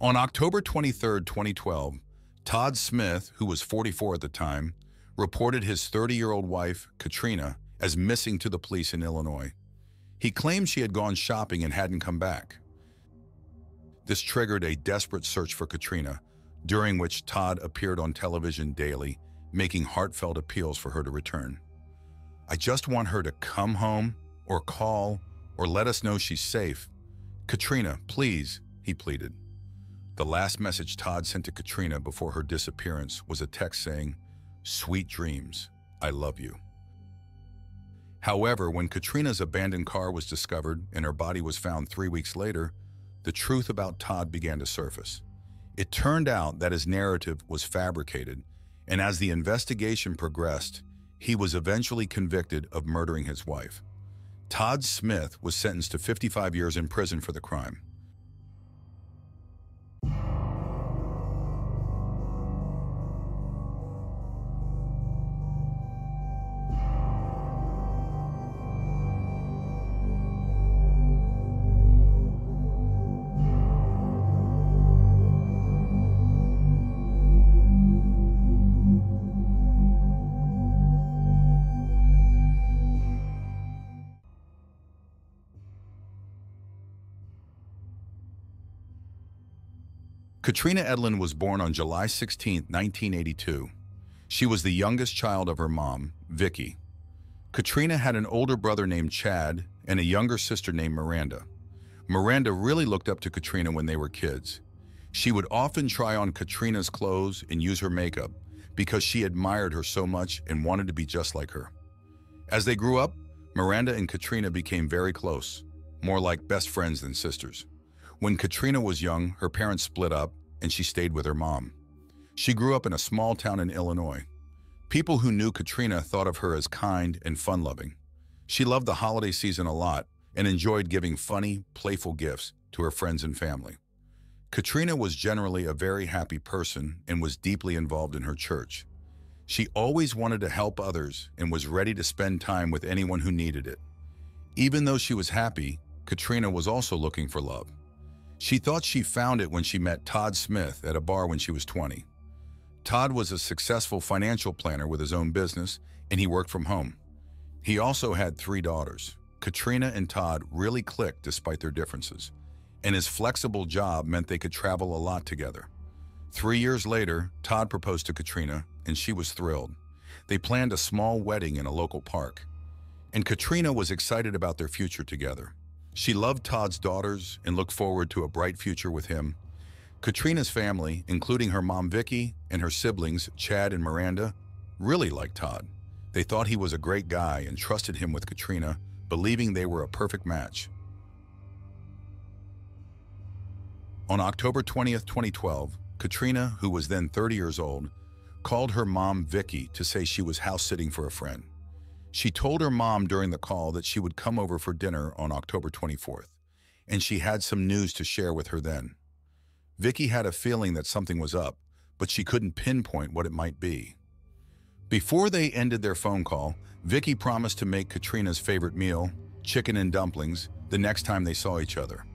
On October 23, 2012, Todd Smith, who was 44 at the time, reported his 30-year-old wife, Katrina, as missing to the police in Illinois. He claimed she had gone shopping and hadn't come back. This triggered a desperate search for Katrina, during which Todd appeared on television daily, making heartfelt appeals for her to return. I just want her to come home, or call, or let us know she's safe. Katrina, please, he pleaded. The last message Todd sent to Katrina before her disappearance was a text saying, Sweet dreams, I love you. However, when Katrina's abandoned car was discovered and her body was found three weeks later, the truth about Todd began to surface. It turned out that his narrative was fabricated, and as the investigation progressed, he was eventually convicted of murdering his wife. Todd Smith was sentenced to 55 years in prison for the crime. Katrina Edlin was born on July 16, 1982. She was the youngest child of her mom, Vicky. Katrina had an older brother named Chad and a younger sister named Miranda. Miranda really looked up to Katrina when they were kids. She would often try on Katrina's clothes and use her makeup because she admired her so much and wanted to be just like her. As they grew up, Miranda and Katrina became very close, more like best friends than sisters. When Katrina was young, her parents split up and she stayed with her mom. She grew up in a small town in Illinois. People who knew Katrina thought of her as kind and fun-loving. She loved the holiday season a lot and enjoyed giving funny, playful gifts to her friends and family. Katrina was generally a very happy person and was deeply involved in her church. She always wanted to help others and was ready to spend time with anyone who needed it. Even though she was happy, Katrina was also looking for love. She thought she found it when she met Todd Smith at a bar when she was 20. Todd was a successful financial planner with his own business, and he worked from home. He also had three daughters. Katrina and Todd really clicked despite their differences, and his flexible job meant they could travel a lot together. Three years later, Todd proposed to Katrina, and she was thrilled. They planned a small wedding in a local park, and Katrina was excited about their future together. She loved Todd's daughters and looked forward to a bright future with him. Katrina's family, including her mom Vicky and her siblings Chad and Miranda, really liked Todd. They thought he was a great guy and trusted him with Katrina, believing they were a perfect match. On October 20th, 2012, Katrina, who was then 30 years old, called her mom Vicky to say she was house sitting for a friend. She told her mom during the call that she would come over for dinner on October 24th, and she had some news to share with her then. Vicky had a feeling that something was up, but she couldn't pinpoint what it might be. Before they ended their phone call, Vicky promised to make Katrina's favorite meal, chicken and dumplings, the next time they saw each other.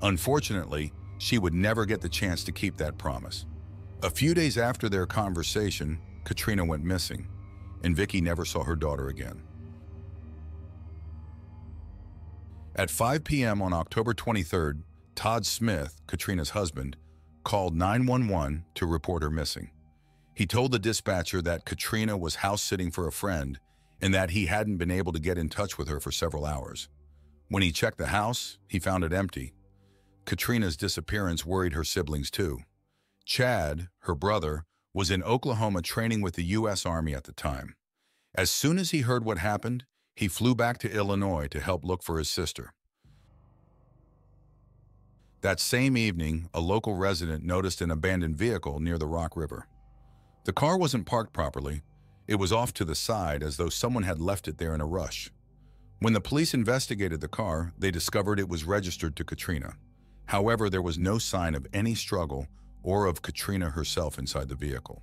Unfortunately, she would never get the chance to keep that promise. A few days after their conversation, Katrina went missing and Vicky never saw her daughter again. At 5 p.m. on October 23rd, Todd Smith, Katrina's husband, called 911 to report her missing. He told the dispatcher that Katrina was house-sitting for a friend and that he hadn't been able to get in touch with her for several hours. When he checked the house, he found it empty. Katrina's disappearance worried her siblings too. Chad, her brother, was in Oklahoma training with the U.S. Army at the time. As soon as he heard what happened, he flew back to Illinois to help look for his sister. That same evening, a local resident noticed an abandoned vehicle near the Rock River. The car wasn't parked properly. It was off to the side as though someone had left it there in a rush. When the police investigated the car, they discovered it was registered to Katrina. However, there was no sign of any struggle or of Katrina herself inside the vehicle.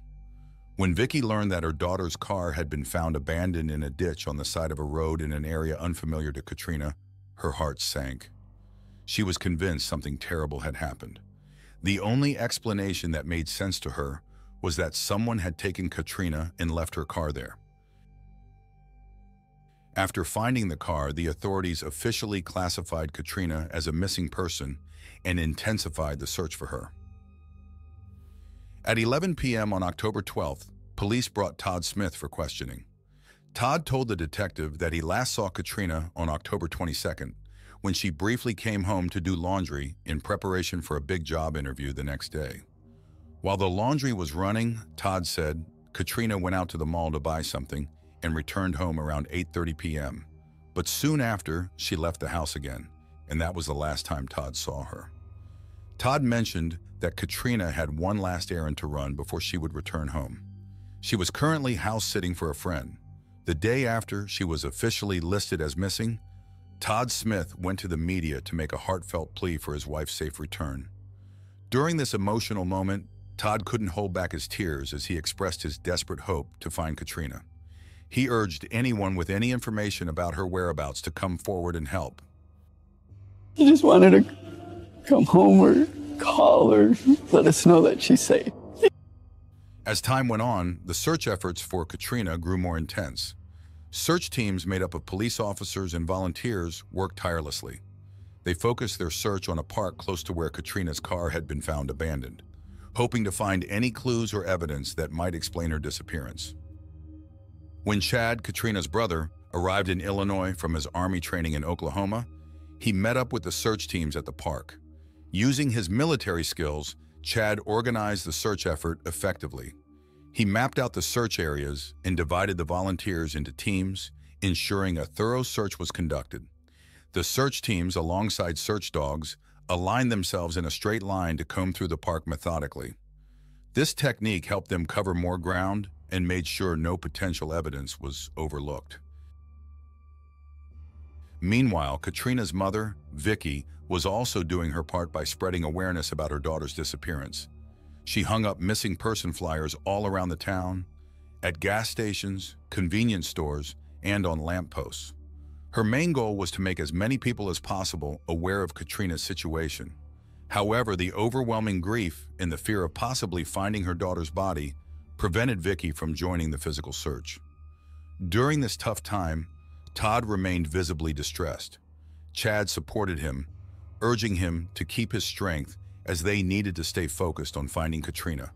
When Vicky learned that her daughter's car had been found abandoned in a ditch on the side of a road in an area unfamiliar to Katrina, her heart sank. She was convinced something terrible had happened. The only explanation that made sense to her was that someone had taken Katrina and left her car there. After finding the car, the authorities officially classified Katrina as a missing person and intensified the search for her. At 11 p.m. on October 12th, police brought Todd Smith for questioning. Todd told the detective that he last saw Katrina on October 22nd when she briefly came home to do laundry in preparation for a big job interview the next day. While the laundry was running, Todd said, Katrina went out to the mall to buy something and returned home around 8.30 p.m. But soon after, she left the house again, and that was the last time Todd saw her. Todd mentioned that Katrina had one last errand to run before she would return home. She was currently house-sitting for a friend. The day after she was officially listed as missing, Todd Smith went to the media to make a heartfelt plea for his wife's safe return. During this emotional moment, Todd couldn't hold back his tears as he expressed his desperate hope to find Katrina. He urged anyone with any information about her whereabouts to come forward and help. I just wanted to come home or call her, let us know that she's safe. As time went on, the search efforts for Katrina grew more intense. Search teams made up of police officers and volunteers worked tirelessly. They focused their search on a park close to where Katrina's car had been found abandoned hoping to find any clues or evidence that might explain her disappearance. When Chad, Katrina's brother, arrived in Illinois from his Army training in Oklahoma, he met up with the search teams at the park. Using his military skills, Chad organized the search effort effectively. He mapped out the search areas and divided the volunteers into teams, ensuring a thorough search was conducted. The search teams, alongside search dogs, aligned themselves in a straight line to comb through the park methodically. This technique helped them cover more ground and made sure no potential evidence was overlooked. Meanwhile, Katrina's mother, Vicky, was also doing her part by spreading awareness about her daughter's disappearance. She hung up missing person flyers all around the town, at gas stations, convenience stores, and on lampposts. Her main goal was to make as many people as possible aware of Katrina's situation. However, the overwhelming grief and the fear of possibly finding her daughter's body prevented Vicky from joining the physical search. During this tough time, Todd remained visibly distressed. Chad supported him, urging him to keep his strength as they needed to stay focused on finding Katrina.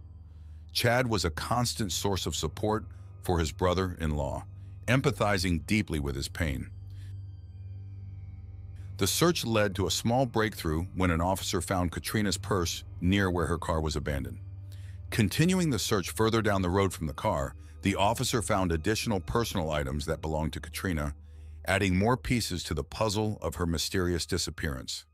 Chad was a constant source of support for his brother-in-law, empathizing deeply with his pain. The search led to a small breakthrough when an officer found Katrina's purse near where her car was abandoned. Continuing the search further down the road from the car, the officer found additional personal items that belonged to Katrina, adding more pieces to the puzzle of her mysterious disappearance.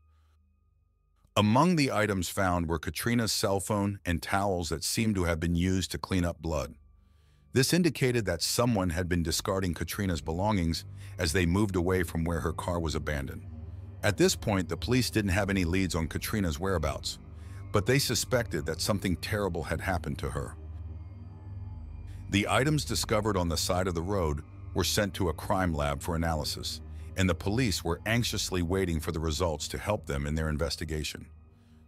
Among the items found were Katrina's cell phone and towels that seemed to have been used to clean up blood. This indicated that someone had been discarding Katrina's belongings as they moved away from where her car was abandoned. At this point, the police didn't have any leads on Katrina's whereabouts, but they suspected that something terrible had happened to her. The items discovered on the side of the road were sent to a crime lab for analysis, and the police were anxiously waiting for the results to help them in their investigation.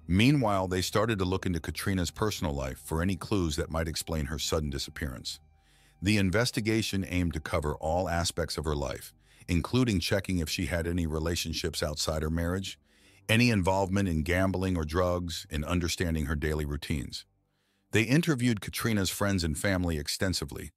Meanwhile, they started to look into Katrina's personal life for any clues that might explain her sudden disappearance. The investigation aimed to cover all aspects of her life, including checking if she had any relationships outside her marriage, any involvement in gambling or drugs, and understanding her daily routines. They interviewed Katrina's friends and family extensively,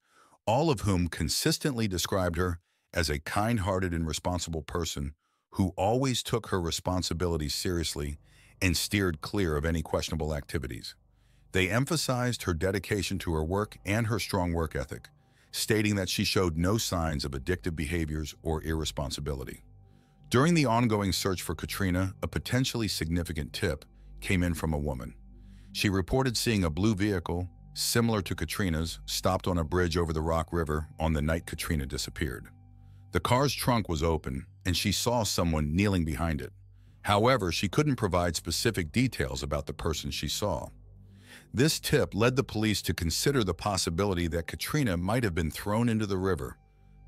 all of whom consistently described her as a kind-hearted and responsible person who always took her responsibilities seriously and steered clear of any questionable activities. They emphasized her dedication to her work and her strong work ethic, stating that she showed no signs of addictive behaviors or irresponsibility. During the ongoing search for Katrina, a potentially significant tip came in from a woman. She reported seeing a blue vehicle, similar to Katrina's, stopped on a bridge over the Rock River on the night Katrina disappeared. The car's trunk was open, and she saw someone kneeling behind it. However, she couldn't provide specific details about the person she saw. This tip led the police to consider the possibility that Katrina might have been thrown into the river,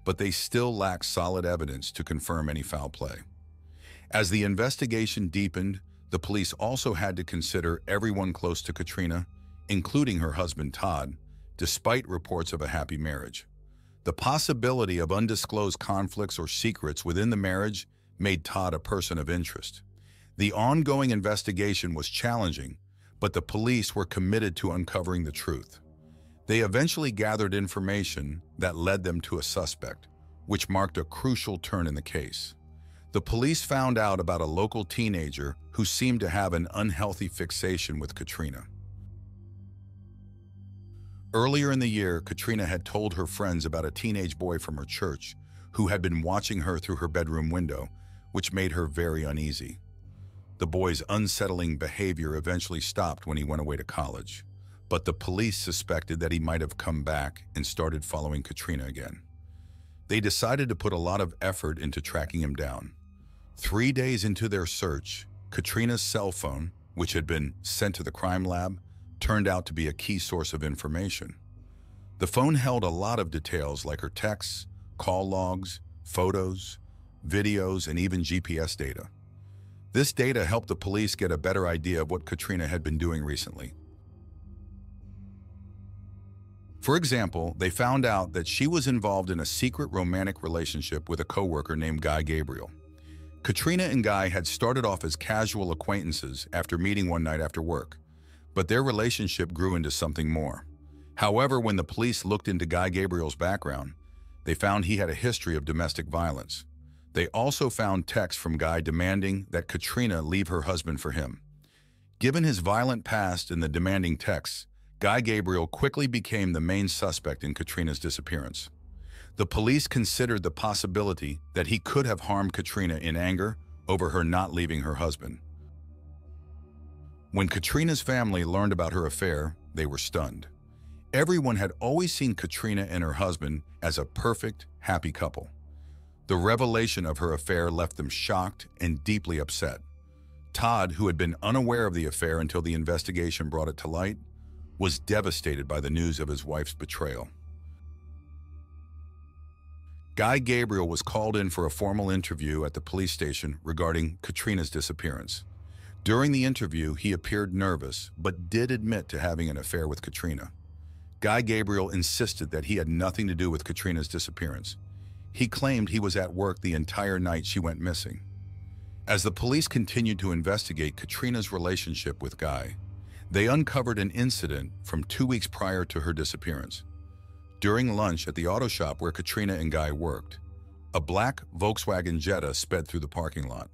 but they still lacked solid evidence to confirm any foul play. As the investigation deepened, the police also had to consider everyone close to Katrina, including her husband Todd, despite reports of a happy marriage. The possibility of undisclosed conflicts or secrets within the marriage made Todd a person of interest. The ongoing investigation was challenging, but the police were committed to uncovering the truth. They eventually gathered information that led them to a suspect, which marked a crucial turn in the case. The police found out about a local teenager who seemed to have an unhealthy fixation with Katrina. Earlier in the year, Katrina had told her friends about a teenage boy from her church who had been watching her through her bedroom window, which made her very uneasy. The boy's unsettling behavior eventually stopped when he went away to college, but the police suspected that he might have come back and started following Katrina again. They decided to put a lot of effort into tracking him down. Three days into their search, Katrina's cell phone, which had been sent to the crime lab, turned out to be a key source of information. The phone held a lot of details like her texts, call logs, photos, videos, and even GPS data. This data helped the police get a better idea of what Katrina had been doing recently. For example, they found out that she was involved in a secret romantic relationship with a coworker named Guy Gabriel. Katrina and Guy had started off as casual acquaintances after meeting one night after work but their relationship grew into something more. However, when the police looked into Guy Gabriel's background, they found he had a history of domestic violence. They also found texts from Guy demanding that Katrina leave her husband for him. Given his violent past and the demanding texts, Guy Gabriel quickly became the main suspect in Katrina's disappearance. The police considered the possibility that he could have harmed Katrina in anger over her not leaving her husband. When Katrina's family learned about her affair, they were stunned. Everyone had always seen Katrina and her husband as a perfect, happy couple. The revelation of her affair left them shocked and deeply upset. Todd, who had been unaware of the affair until the investigation brought it to light, was devastated by the news of his wife's betrayal. Guy Gabriel was called in for a formal interview at the police station regarding Katrina's disappearance. During the interview, he appeared nervous, but did admit to having an affair with Katrina. Guy Gabriel insisted that he had nothing to do with Katrina's disappearance. He claimed he was at work the entire night she went missing. As the police continued to investigate Katrina's relationship with Guy, they uncovered an incident from two weeks prior to her disappearance. During lunch at the auto shop where Katrina and Guy worked, a black Volkswagen Jetta sped through the parking lot.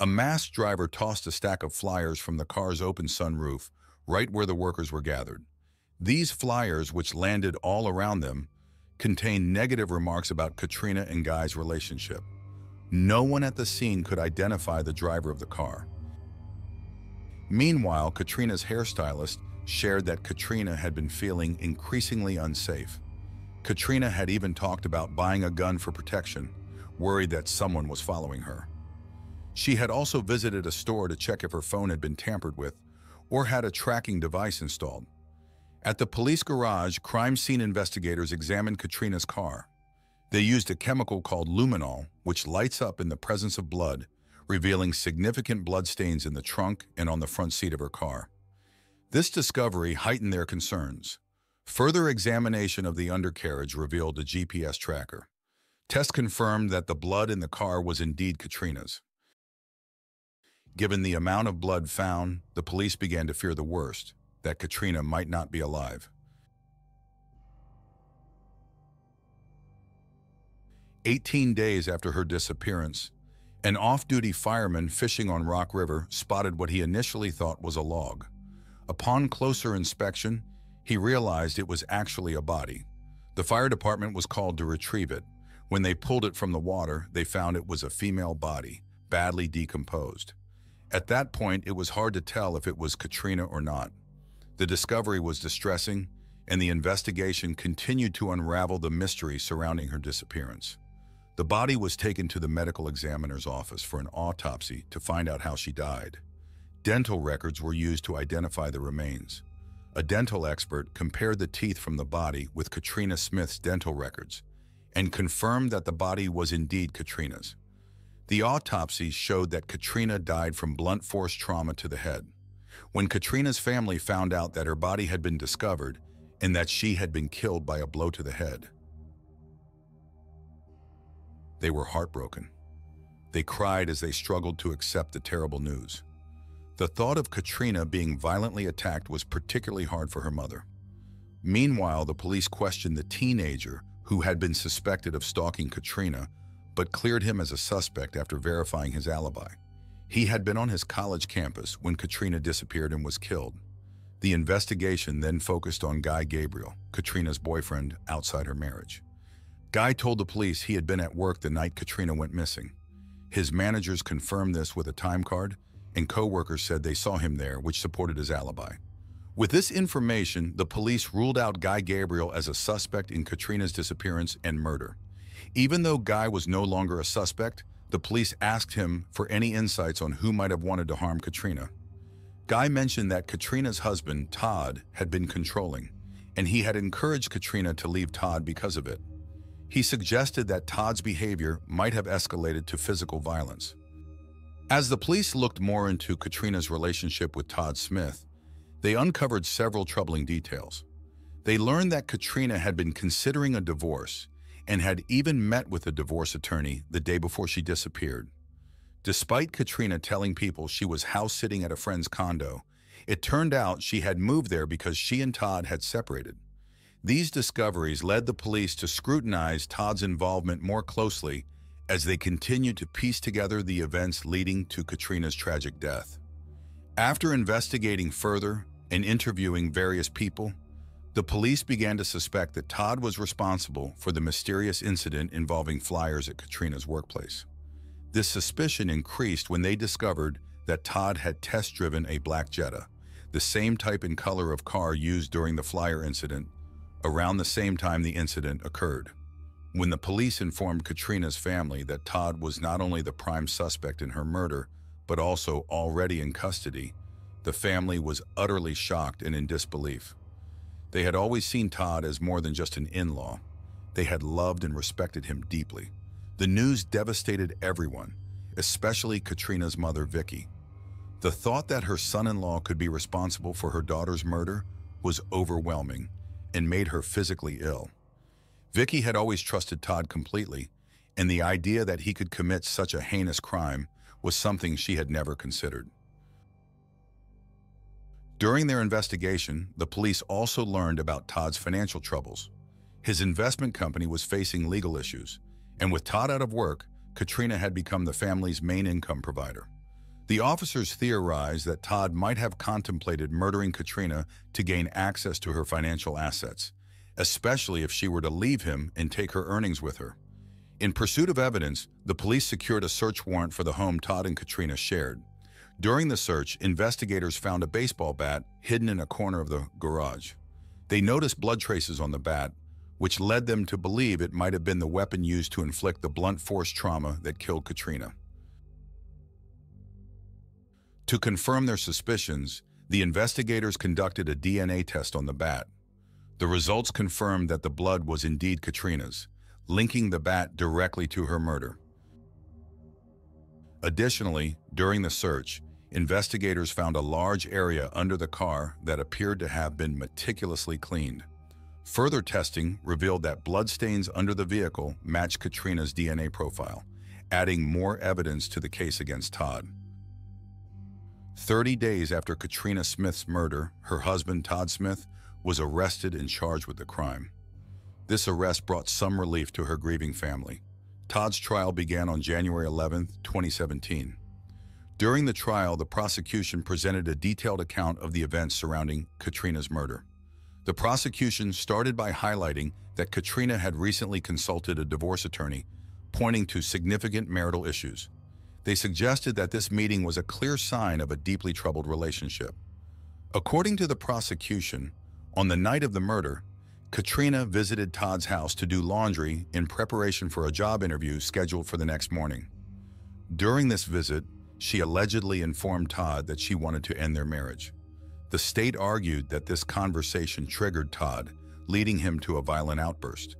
A masked driver tossed a stack of flyers from the car's open sunroof right where the workers were gathered. These flyers, which landed all around them, contained negative remarks about Katrina and Guy's relationship. No one at the scene could identify the driver of the car. Meanwhile, Katrina's hairstylist shared that Katrina had been feeling increasingly unsafe. Katrina had even talked about buying a gun for protection, worried that someone was following her. She had also visited a store to check if her phone had been tampered with or had a tracking device installed. At the police garage, crime scene investigators examined Katrina's car. They used a chemical called luminol, which lights up in the presence of blood, revealing significant blood stains in the trunk and on the front seat of her car. This discovery heightened their concerns. Further examination of the undercarriage revealed a GPS tracker. Tests confirmed that the blood in the car was indeed Katrina's. Given the amount of blood found, the police began to fear the worst, that Katrina might not be alive. Eighteen days after her disappearance, an off-duty fireman fishing on Rock River spotted what he initially thought was a log. Upon closer inspection, he realized it was actually a body. The fire department was called to retrieve it. When they pulled it from the water, they found it was a female body, badly decomposed. At that point, it was hard to tell if it was Katrina or not. The discovery was distressing, and the investigation continued to unravel the mystery surrounding her disappearance. The body was taken to the medical examiner's office for an autopsy to find out how she died. Dental records were used to identify the remains. A dental expert compared the teeth from the body with Katrina Smith's dental records and confirmed that the body was indeed Katrina's. The autopsies showed that Katrina died from blunt force trauma to the head. When Katrina's family found out that her body had been discovered and that she had been killed by a blow to the head, they were heartbroken. They cried as they struggled to accept the terrible news. The thought of Katrina being violently attacked was particularly hard for her mother. Meanwhile, the police questioned the teenager who had been suspected of stalking Katrina, but cleared him as a suspect after verifying his alibi. He had been on his college campus when Katrina disappeared and was killed. The investigation then focused on Guy Gabriel, Katrina's boyfriend outside her marriage. Guy told the police he had been at work the night Katrina went missing. His managers confirmed this with a time card, and co-workers said they saw him there, which supported his alibi. With this information, the police ruled out Guy Gabriel as a suspect in Katrina's disappearance and murder. Even though Guy was no longer a suspect, the police asked him for any insights on who might have wanted to harm Katrina. Guy mentioned that Katrina's husband, Todd, had been controlling, and he had encouraged Katrina to leave Todd because of it. He suggested that Todd's behavior might have escalated to physical violence. As the police looked more into Katrina's relationship with Todd Smith, they uncovered several troubling details. They learned that Katrina had been considering a divorce and had even met with a divorce attorney the day before she disappeared. Despite Katrina telling people she was house-sitting at a friend's condo, it turned out she had moved there because she and Todd had separated. These discoveries led the police to scrutinize Todd's involvement more closely as they continued to piece together the events leading to Katrina's tragic death. After investigating further and interviewing various people, the police began to suspect that Todd was responsible for the mysterious incident involving flyers at Katrina's workplace. This suspicion increased when they discovered that Todd had test-driven a black Jetta, the same type and color of car used during the flyer incident, around the same time the incident occurred. When the police informed Katrina's family that Todd was not only the prime suspect in her murder, but also already in custody, the family was utterly shocked and in disbelief. They had always seen Todd as more than just an in-law. They had loved and respected him deeply. The news devastated everyone, especially Katrina's mother, Vicky. The thought that her son-in-law could be responsible for her daughter's murder was overwhelming and made her physically ill. Vicky had always trusted Todd completely, and the idea that he could commit such a heinous crime was something she had never considered. During their investigation, the police also learned about Todd's financial troubles. His investment company was facing legal issues, and with Todd out of work, Katrina had become the family's main income provider. The officers theorized that Todd might have contemplated murdering Katrina to gain access to her financial assets, especially if she were to leave him and take her earnings with her. In pursuit of evidence, the police secured a search warrant for the home Todd and Katrina shared. During the search, investigators found a baseball bat hidden in a corner of the garage. They noticed blood traces on the bat, which led them to believe it might have been the weapon used to inflict the blunt force trauma that killed Katrina. To confirm their suspicions, the investigators conducted a DNA test on the bat. The results confirmed that the blood was indeed Katrina's, linking the bat directly to her murder. Additionally, during the search, investigators found a large area under the car that appeared to have been meticulously cleaned. Further testing revealed that bloodstains under the vehicle matched Katrina's DNA profile, adding more evidence to the case against Todd. 30 days after Katrina Smith's murder, her husband, Todd Smith, was arrested and charged with the crime. This arrest brought some relief to her grieving family. Todd's trial began on January 11, 2017. During the trial, the prosecution presented a detailed account of the events surrounding Katrina's murder. The prosecution started by highlighting that Katrina had recently consulted a divorce attorney, pointing to significant marital issues. They suggested that this meeting was a clear sign of a deeply troubled relationship. According to the prosecution, on the night of the murder, Katrina visited Todd's house to do laundry in preparation for a job interview scheduled for the next morning. During this visit, she allegedly informed Todd that she wanted to end their marriage. The state argued that this conversation triggered Todd, leading him to a violent outburst.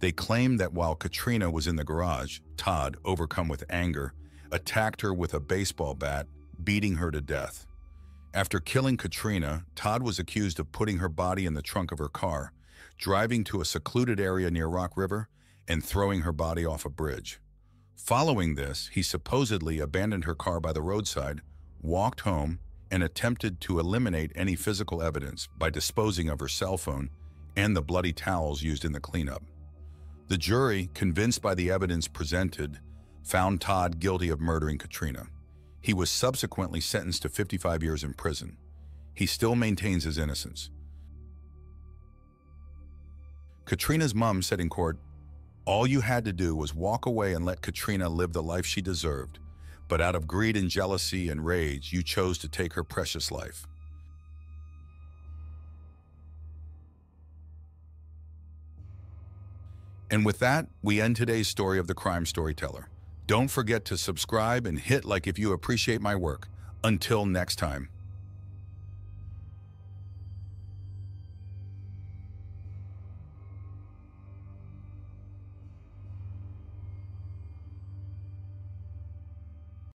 They claimed that while Katrina was in the garage, Todd, overcome with anger, attacked her with a baseball bat, beating her to death. After killing Katrina, Todd was accused of putting her body in the trunk of her car, driving to a secluded area near Rock River, and throwing her body off a bridge. Following this, he supposedly abandoned her car by the roadside, walked home, and attempted to eliminate any physical evidence by disposing of her cell phone and the bloody towels used in the cleanup. The jury, convinced by the evidence presented, found Todd guilty of murdering Katrina. He was subsequently sentenced to 55 years in prison. He still maintains his innocence. Katrina's mom said in court, all you had to do was walk away and let Katrina live the life she deserved, but out of greed and jealousy and rage, you chose to take her precious life. And with that, we end today's story of the crime storyteller. Don't forget to subscribe and hit like if you appreciate my work. Until next time.